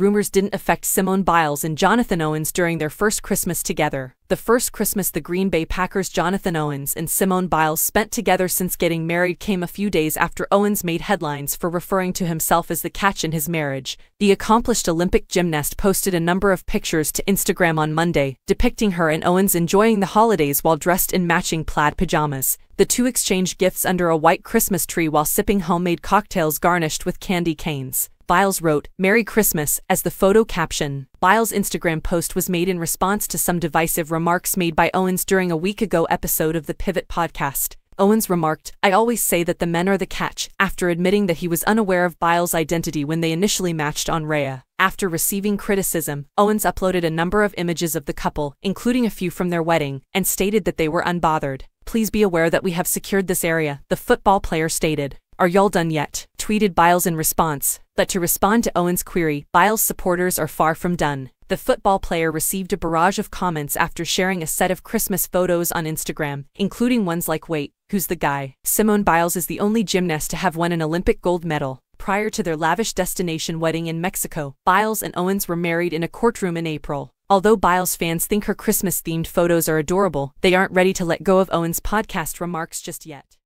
rumors didn't affect Simone Biles and Jonathan Owens during their first Christmas together. The first Christmas the Green Bay Packers' Jonathan Owens and Simone Biles spent together since getting married came a few days after Owens made headlines for referring to himself as the catch in his marriage. The accomplished Olympic gymnast posted a number of pictures to Instagram on Monday, depicting her and Owens enjoying the holidays while dressed in matching plaid pajamas. The two exchanged gifts under a white Christmas tree while sipping homemade cocktails garnished with candy canes. Biles wrote, Merry Christmas, as the photo caption. Biles' Instagram post was made in response to some divisive remarks made by Owens during a week ago episode of the Pivot podcast. Owens remarked, I always say that the men are the catch, after admitting that he was unaware of Biles' identity when they initially matched on Raya. After receiving criticism, Owens uploaded a number of images of the couple, including a few from their wedding, and stated that they were unbothered. Please be aware that we have secured this area, the football player stated. Are y'all done yet? tweeted Biles in response. But to respond to Owens' query, Biles' supporters are far from done. The football player received a barrage of comments after sharing a set of Christmas photos on Instagram, including ones like Wait, who's the guy? Simone Biles is the only gymnast to have won an Olympic gold medal. Prior to their lavish destination wedding in Mexico, Biles and Owens were married in a courtroom in April. Although Biles fans think her Christmas themed photos are adorable, they aren't ready to let go of Owens' podcast remarks just yet.